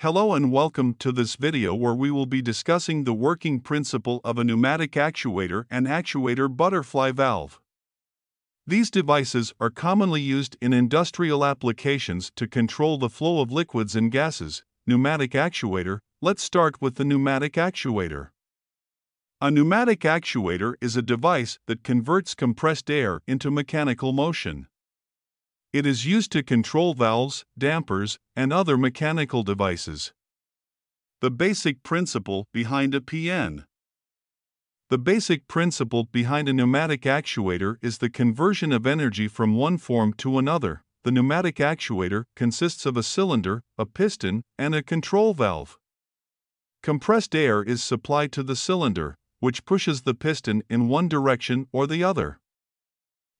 Hello and welcome to this video where we will be discussing the working principle of a pneumatic actuator and actuator butterfly valve. These devices are commonly used in industrial applications to control the flow of liquids and gases. Pneumatic actuator, let's start with the pneumatic actuator. A pneumatic actuator is a device that converts compressed air into mechanical motion. It is used to control valves, dampers, and other mechanical devices. The basic principle behind a PN. The basic principle behind a pneumatic actuator is the conversion of energy from one form to another. The pneumatic actuator consists of a cylinder, a piston, and a control valve. Compressed air is supplied to the cylinder, which pushes the piston in one direction or the other.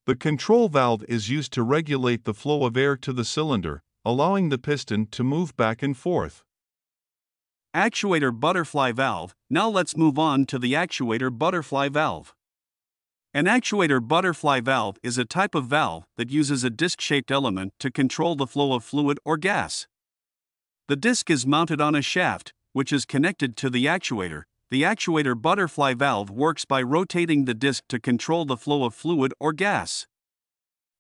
The control valve is used to regulate the flow of air to the cylinder, allowing the piston to move back and forth. Actuator butterfly valve. Now let's move on to the actuator butterfly valve. An actuator butterfly valve is a type of valve that uses a disc shaped element to control the flow of fluid or gas. The disc is mounted on a shaft, which is connected to the actuator, the actuator butterfly valve works by rotating the disc to control the flow of fluid or gas.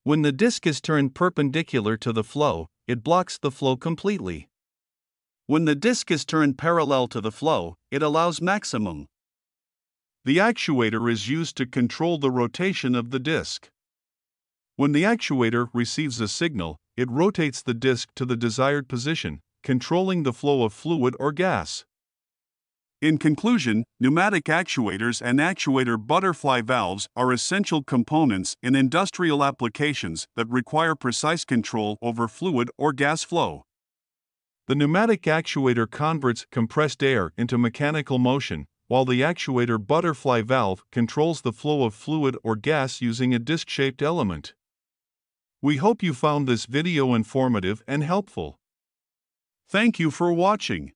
When the disc is turned perpendicular to the flow, it blocks the flow completely. When the disc is turned parallel to the flow, it allows maximum. The actuator is used to control the rotation of the disc. When the actuator receives a signal, it rotates the disc to the desired position, controlling the flow of fluid or gas. In conclusion, pneumatic actuators and actuator butterfly valves are essential components in industrial applications that require precise control over fluid or gas flow. The pneumatic actuator converts compressed air into mechanical motion, while the actuator butterfly valve controls the flow of fluid or gas using a disc shaped element. We hope you found this video informative and helpful. Thank you for watching.